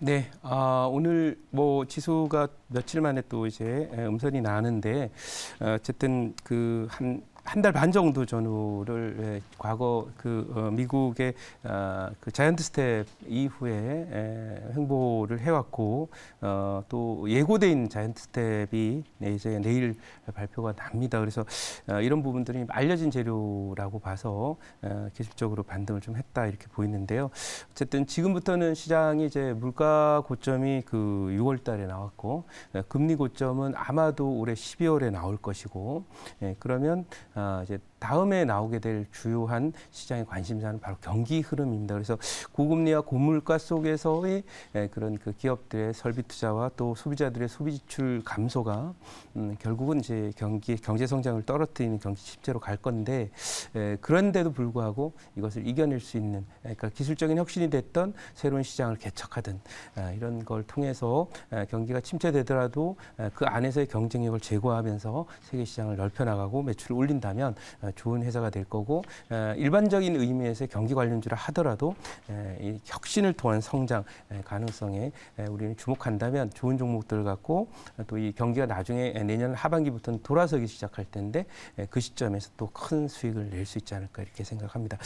네, 아, 오늘 뭐 지수가 며칠 만에 또 이제 음선이 나는데 어쨌든 그 한 한 달 반 정도 전후를 예, 과거 그 어, 미국의 아, 그 giant step 이후에 에, 행보를 해왔고 어, 또 예고돼 있는 giant step이 네, 이제 내일 발표가 납니다. 그래서 어, 이런 부분들이 알려진 재료라고 봐서 어, 기술적으로 반등을 좀 했다 이렇게 보이는데요. 어쨌든 지금부터는 시장이 이제 물가 고점이 그 6월달에 나왔고 어, 금리 고점은 아마도 올해 12월에 나올 것이고 예, 그러면 아, 이제 다음에 나오게 될 주요한 시장의 관심사는 바로 경기 흐름입니다. 그래서 고금리와 고물가 속에서의 예, 그런 그 기업들의 설비 투자와 또 소비자들의 소비 지출 감소가 음, 결국은 이제 경기 경제 성장을 떨어뜨리는 경기 침체로 갈 건데 에, 예, 그런데도 불구하고 이것을 이겨낼 수 있는 예, 그러니까 기술적인 혁신이 됐던 새로운 시장을 개척하든 아, 이런 걸 통해서 아, 경기가 침체되더라도 아, 그 안에서의 경쟁력을 제고하면서 세계 시장을 넓혀 나가고 매출을 올린다면 좋은 회사가 될 거고 일반적인 의미에서의 경기 관련주라 하더라도 이 혁신을 통한 성장 가능성에 우리는 주목한다면 좋은 종목들 갖고 또 이 경기가 나중에 내년 하반기부터는 돌아서기 시작할 텐데 그 시점에서 또 큰 수익을 낼 수 있지 않을까 이렇게 생각합니다.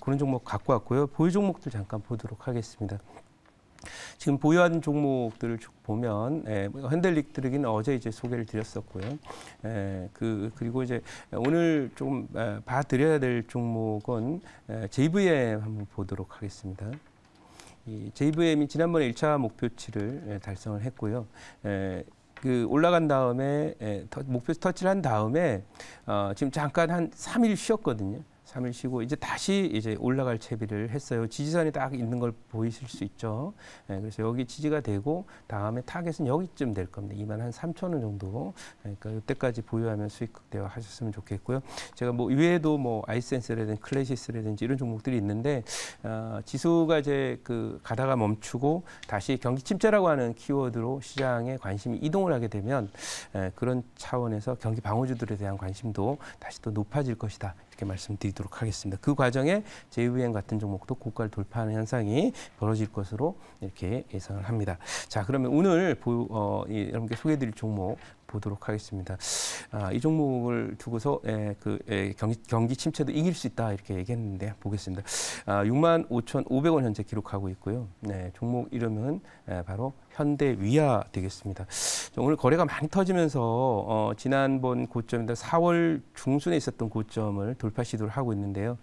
그런 종목 갖고 왔고요. 보유 종목들 잠깐 보도록 하겠습니다. 지금 보유한 종목들을 쭉 보면 예, 현델릭트르기는 어제 이제 소개를 드렸었고요. 예, 그 그리고 이제 오늘 좀 예, 봐드려야 될 종목은 예, JVM 한번 보도록 하겠습니다. 이 JVM이 지난번에 1차 목표치를 예, 달성을 했고요. 예, 그 올라간 다음에 예, 목표 터치를 한 다음에 어, 지금 잠깐 한 3일 쉬었거든요. 3일 쉬고 이제 다시 이제 올라갈 채비를 했어요. 지지선이 딱 있는 걸 보이실 수 있죠. 네, 그래서 여기 지지가 되고 다음에 타겟은 여기쯤 될 겁니다. 2만 한 3천 원 정도. 그러니까 이때까지 보유하면 수익 극대화 하셨으면 좋겠고요. 제가 뭐 이외에도 뭐 아이센스라든지 클래시스라든지 이런 종목들이 있는데 어, 지수가 이제 그 가다가 멈추고 다시 경기 침체라고 하는 키워드로 시장에 관심이 이동을 하게 되면 에, 그런 차원에서 경기 방어주들에 대한 관심도 다시 또 높아질 것이다. 이렇게 말씀드리도록 하겠습니다. 그 과정에 JVM 같은 종목도 고가를 돌파하는 현상이 벌어질 것으로 이렇게 예상을 합니다. 자, 그러면 오늘 보, 어, 이, 여러분께 소개해드릴 종목 보도록 하겠습니다. 아, 이 종목을 두고서 에, 그 에, 경기, 경기 침체도 이길 수 있다 이렇게 얘기했는데 보겠습니다. 아, 6만 5,500원 현재 기록하고 있고요. 네, 종목 이름은 에, 바로 현대 위아 되겠습니다. 오늘 거래가 많이 터지면서 어, 지난번 고점인데 4월 중순에 있었던 고점을 돌파 시도를 하고 있는데요.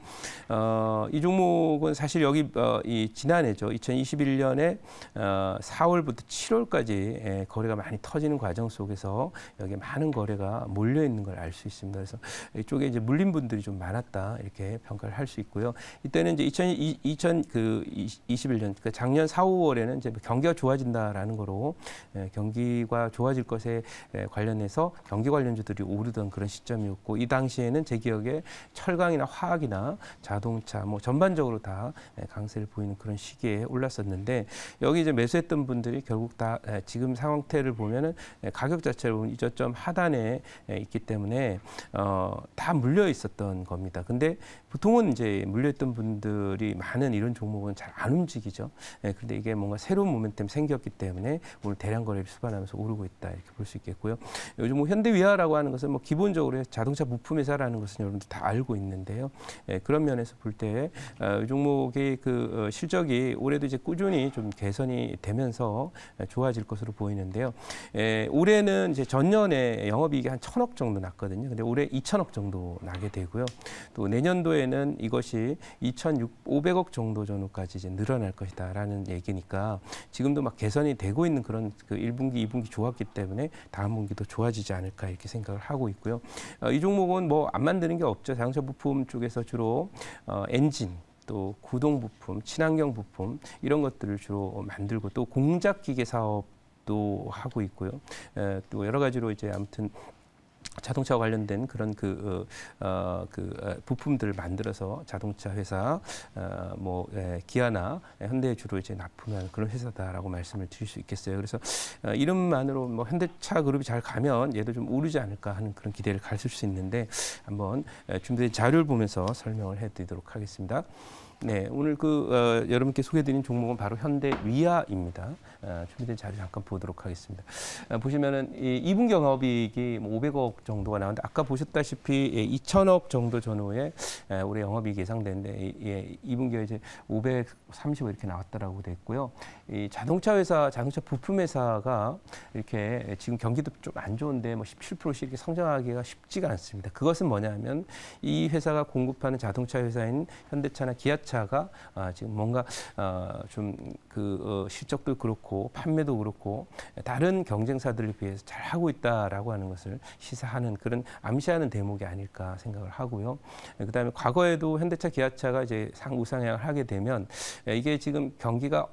어, 이 종목은 사실 여기 어, 이 지난해죠. 2021년에 어, 4월부터 7월까지 예, 거래가 많이 터지는 과정 속에서 여기 많은 거래가 몰려 있는 걸 알 수 있습니다. 그래서 이쪽에 이제 물린 분들이 좀 많았다 이렇게 평가를 할 수 있고요. 이때는 이제 2000, 2021년 그 작년 4, 5월에는 이제 경기가 좋아진다라는 라는 거로 예, 경기가 좋아질 것에 예, 관련해서 경기 관련주들이 오르던 그런 시점이었고 이 당시에는 제 기억에 철강이나 화학이나 자동차 뭐 전반적으로 다 예, 강세를 보이는 그런 시기에 올랐었는데 여기 이제 매수했던 분들이 결국 다 지금 상태를 보면은 가격 자체를 보면 이 저점 하단에 있기 때문에 어, 다 물려 있었던 겁니다. 근데 보통은 이제 물려있던 분들이 많은 이런 종목은 잘 안 움직이죠. 예, 근데 이게 뭔가 새로운 모멘텀 생겼기 때문에 오늘 대량 거래를 수반하면서 오르고 있다 이렇게 볼 수 있겠고요. 요즘 뭐 현대위아라고 하는 것은 뭐 기본적으로 자동차 부품 회사라는 것은 여러분들 다 알고 있는데요. 예, 그런 면에서 볼 때이 어, 종목의 그 어, 실적이 올해도 이제 꾸준히 좀 개선이 되면서 좋아질 것으로 보이는데요. 예, 올해는 이제 전년에 영업이익이 한 천억 정도 났거든요. 근데 올해 이천억 정도 나게 되고요. 또 내년도에 향후에는 이것이 2,500억 정도 전후까지 이제 늘어날 것이다라는 얘기니까 지금도 막 개선이 되고 있는 그런 그 1분기, 2분기 좋았기 때문에 다음 분기도 좋아지지 않을까 이렇게 생각을 하고 있고요. 어, 이 종목은 뭐 안 만드는 게 없죠. 자동차 부품 쪽에서 주로 어, 엔진 또 구동 부품, 친환경 부품 이런 것들을 주로 만들고 또 공작 기계 사업도 하고 있고요. 에, 또 여러 가지로 이제 아무튼 자동차와 관련된 그런 그, 어, 어, 그 어, 부품들을 만들어서 자동차 회사, 어, 뭐 예, 기아나 현대 주로 이제 납품하는 그런 회사다라고 말씀을 드릴 수 있겠어요. 그래서 어, 이름만으로 뭐 현대차 그룹이 잘 가면 얘도 좀 오르지 않을까 하는 그런 기대를 가질 수 있는데 한번 준비된 자료를 보면서 설명을 해드리도록 하겠습니다. 네, 오늘 그 어, 여러분께 소개드린 종목은 바로 현대 위아입니다. 어, 준비된 자료 잠깐 보도록 하겠습니다. 어, 보시면은 이 2분 영업이익이 뭐 500억 정도가 나오는데 아까 보셨다시피 예, 2천억 정도 전후에 예, 올해 영업이익 예상되는데 이- 예, 2분기에 이제 535 이렇게 나왔다라고 됐고요. 이 자동차 회사, 자동차 부품 회사가 이렇게 지금 경기도 좀 안 좋은데 뭐 17%씩 이렇게 성장하기가 쉽지가 않습니다. 그것은 뭐냐면 이 회사가 공급하는 자동차 회사인 현대차나 기아차 가 아, 지금 뭔가 어, 좀그 어, 실적도 그렇고 판매도 그렇고 다른 경쟁사들에 비해서 잘 하고 있다라고 하는 것을 시사하는 그런 암시하는 대목이 아닐까 생각을 하고요. 예, 그다음에 과거에도 현대차, 기아차가 이제 상 우상향을 하게 되면 예, 이게 지금 경기가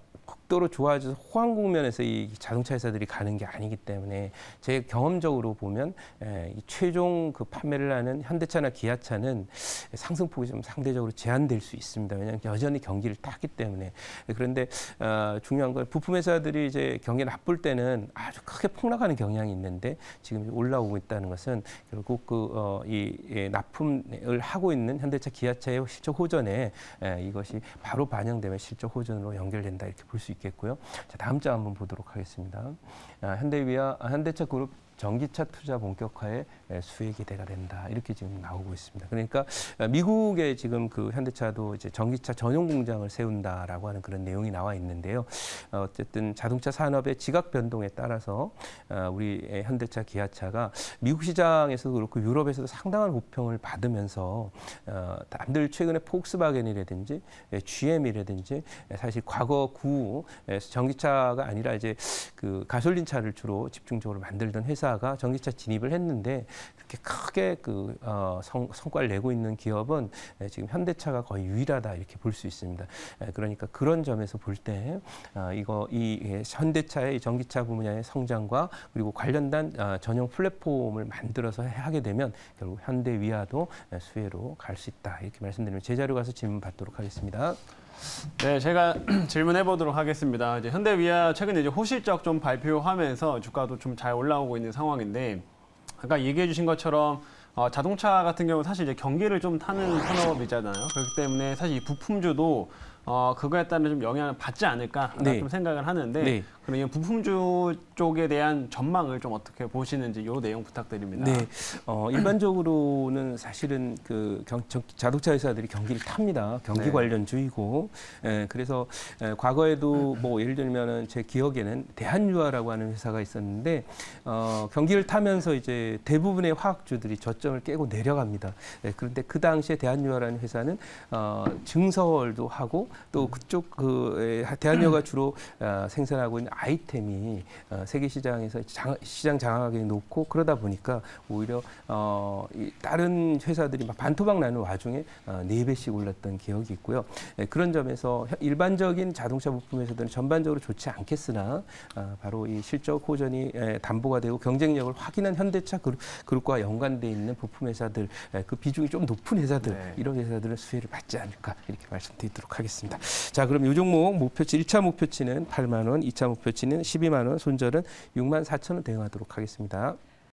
극도로 좋아져서 호황 국면에서 이 자동차 회사들이 가는 게 아니기 때문에 제 경험적으로 보면 에, 이 최종 그 판매를 하는 현대차나 기아차는 상승폭이 좀 상대적으로 제한될 수 있습니다. 왜냐하면 여전히 경기를 탔기 때문에 그런데 어, 중요한 건 부품 회사들이 이제 경기 나쁠 때는 아주 크게 폭락하는 경향이 있는데 지금 올라오고 있다는 것은 결국 그이 예, 납품을 하고 있는 현대차, 기아차의 실적 호전에 에, 이것이 바로 반영되면 실적 호전으로 연결된다 이렇게 볼 수 있 겠고요. 자 다음 장 한번 보도록 하겠습니다. 아, 현대위아 아, 현대차 그룹 전기차 투자 본격화에 에, 수혜 기대가 된다 이렇게 지금 나오고 있습니다. 그러니까 어, 미국에 지금 그 현대차도 이제 전기차 전용 공장을 세운다라고 하는 그런 내용이 나와 있는데요. 어, 어쨌든 자동차 산업의 지각 변동에 따라서 어, 우리 현대차, 기아차가 미국 시장에서도 그렇고 유럽에서도 상당한 호평을 받으면서 어, 남들 최근에 폭스바겐이라든지 예, GM이라든지 예, 사실 과거 구 예, 전기차가 아니라 이제 그 가솔린 차를 주로 집중적으로 만들던 회사 가 전기차 진입을 했는데 그렇게 크게 그 어, 성, 성과를 내고 있는 기업은 예, 지금 현대차가 거의 유일하다 이렇게 볼 수 있습니다. 예, 그러니까 그런 점에서 볼때 아, 이거 이 예, 현대차의 이 전기차 분야의 성장과 그리고 관련된 아, 전용 플랫폼을 만들어서 해- 하게 되면 결국 현대 위아도 예, 수혜로 갈 수 있다 이렇게 말씀드리면 제 자료 가서 질문 받도록 하겠습니다. 네, 제가 질문해 보도록 하겠습니다. 이제 현대위아 최근에 이제 호실적 좀 발표하면서 주가도 좀 잘 올라오고 있는 상황인데 아까 얘기해 주신 것처럼 어, 자동차 같은 경우 사실 이제 경기를 좀 타는 산업이잖아요. 그렇기 때문에 사실 이 부품주도 어, 그거에 따른 좀 영향을 받지 않을까 네. 좀 생각을 하는데 네. 그럼 이 부품주 쪽에 대한 전망을 좀 어떻게 보시는지 요 내용 부탁드립니다. 네, 어, 일반적으로는 사실은 그 경, 저- 자동차 회사들이 경기를 탑니다. 경기 네. 관련주이고, 에, 그래서 에, 과거에도 뭐 예를 들면은 제 기억에는 대한유화라고 하는 회사가 있었는데 어, 경기를 타면서 이제 대부분의 화학주들이 저점을 깨고 내려갑니다. 예, 그런데 그 당시에 대한유화라는 회사는 어, 증설도 하고 또 그쪽 그 에, 대한유화가 주로 어, 생산하고 있는 아이템이 어, 세계 시장에서 장, 시장 장악하기 높고 그러다 보니까 오히려 어, 이 다른 회사들이 막 반토막 나는 와중에 어, 네 배씩 올랐던 기억이 있고요. 예, 그런 점에서 현- 일반적인 자동차 부품 회사들은 전반적으로 좋지 않겠으나 어, 바로 이 실적 호전이 에, 담보가 되고 경쟁력을 확인한 현대차 그룹, 그룹과 연관돼 있는 부품 회사들 에, 그 비중이 좀 높은 회사들 네. 이런 회사들은 수혜를 받지 않을까 이렇게 말씀드리도록 하겠습니다. 자, 그럼 이 종목 목표치 1차 목표치는 8만 원, 2차 목표치는 12만 원, 손절은 6만 4천 원 대응하도록 하겠습니다.